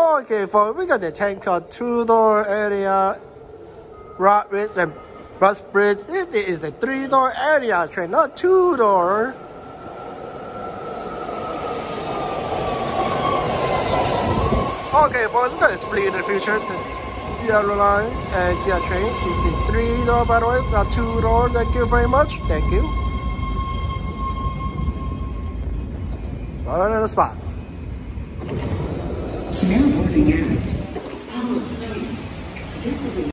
Okay, for we got the tank car two door area, Rockridge and bus bridge. It is the three door area train, not two door. Okay, folks, we got the fleet in the future. The yellow line Antioch train. This is three door by the way, it's not two door. Thank you very much. Thank you. Right on the spot. Get the